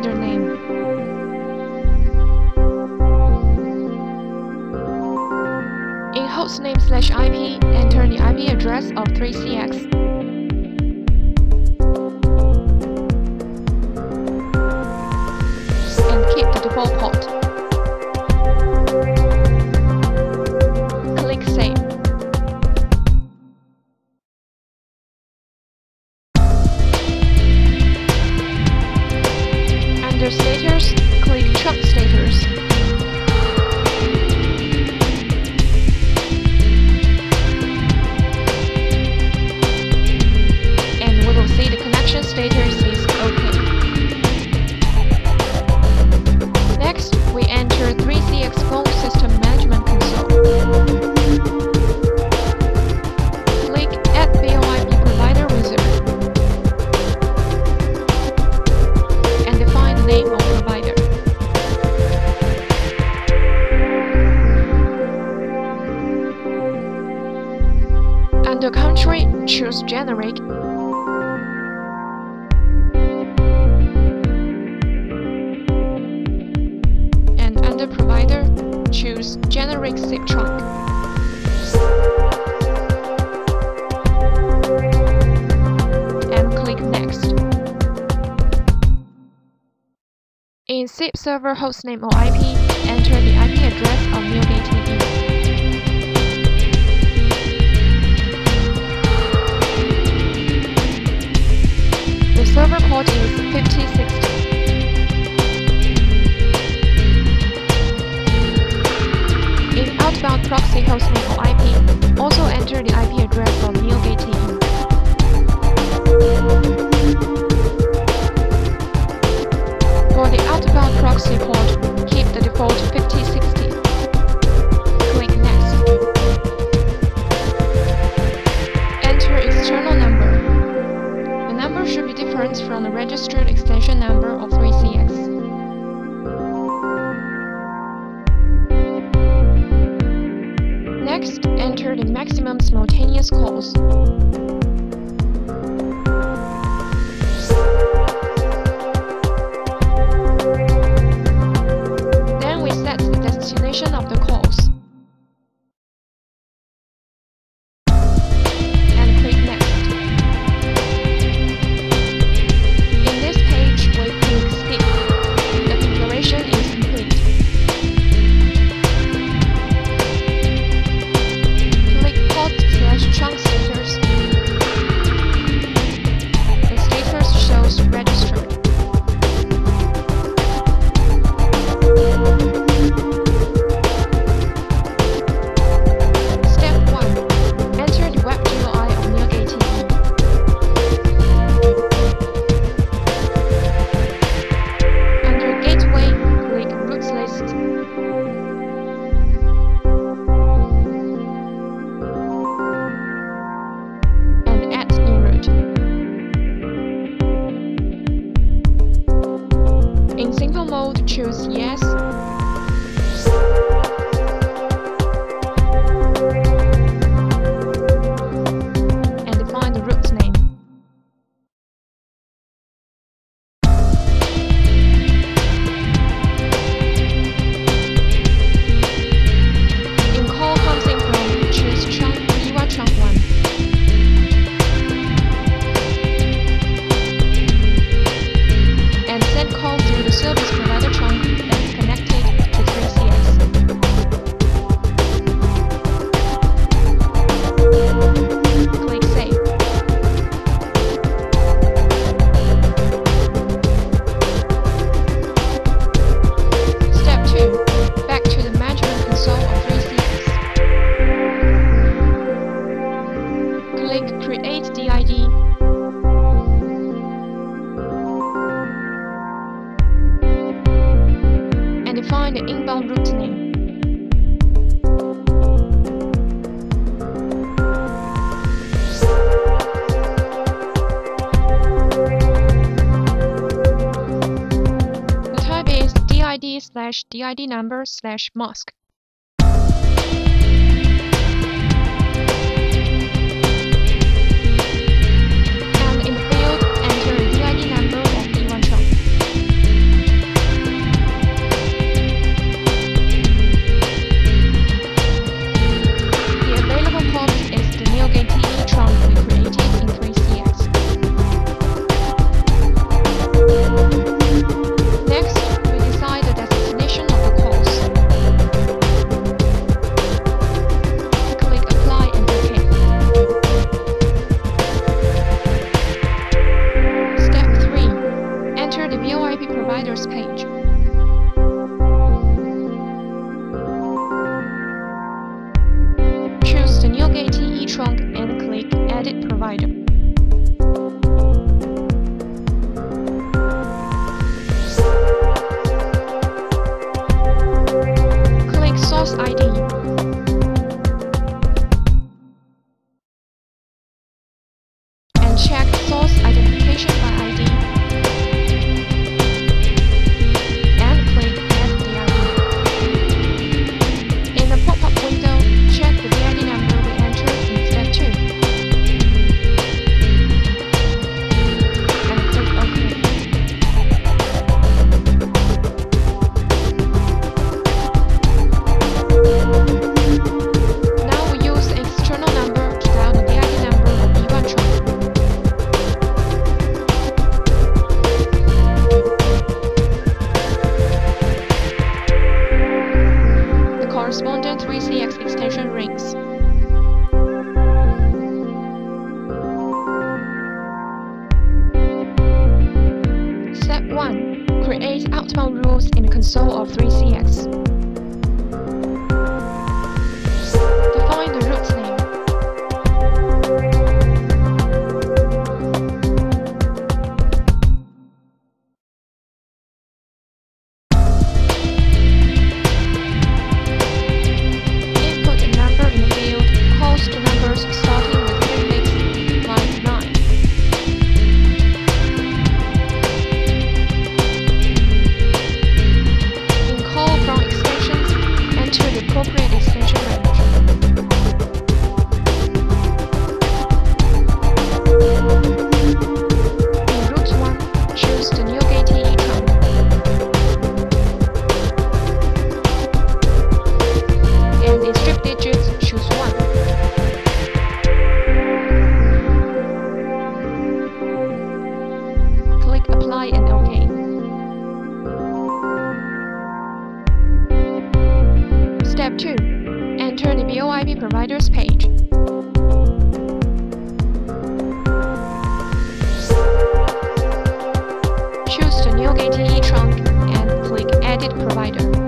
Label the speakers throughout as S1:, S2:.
S1: name. In hostname slash IP, enter the IP address of 3CX. And keep the default port. Choose generic. And under provider, choose generic SIP trunk. And click next. In SIP server hostname or IP, enter the IP address of your TE. Server port is 5060. In outbound proxy host or IP, also enter the IP address from NeoGate entered the maximum simultaneous calls. In single mode, choose yes. slash DID number slash mask. corresponding 3CX extension rings. click apply and OK. Step 2. Enter the VoIP provider's page. Choose the NeoGate TE trunk and click Edit Provider.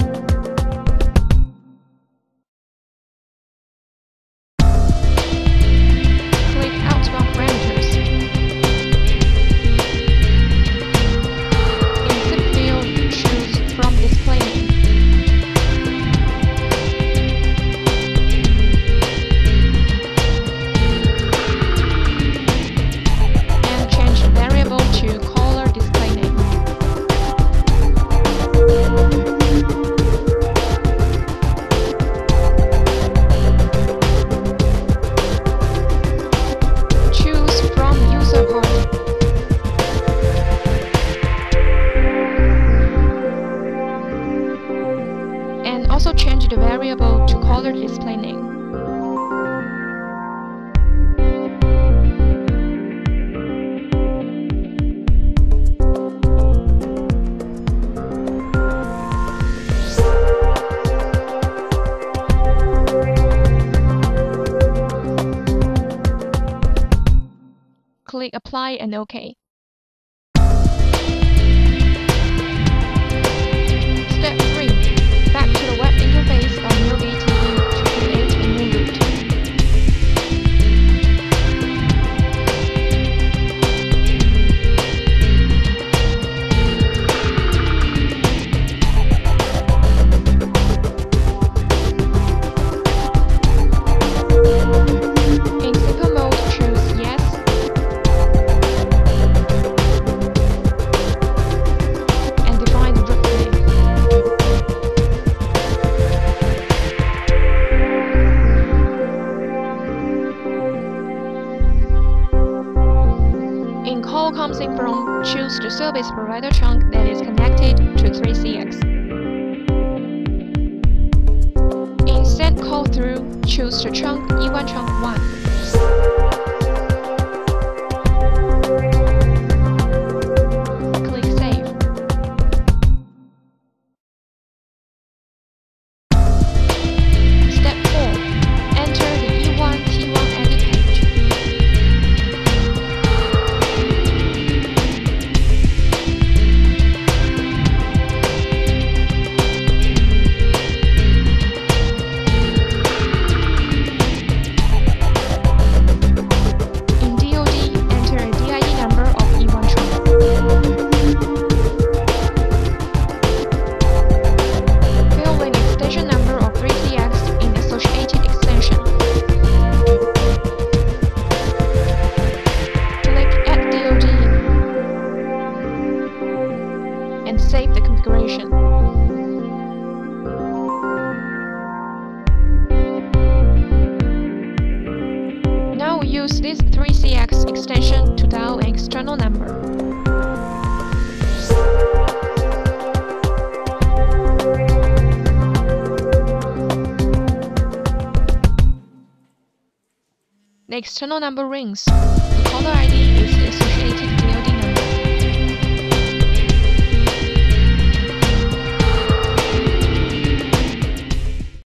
S1: Click apply an OK. one. The external number rings. The caller ID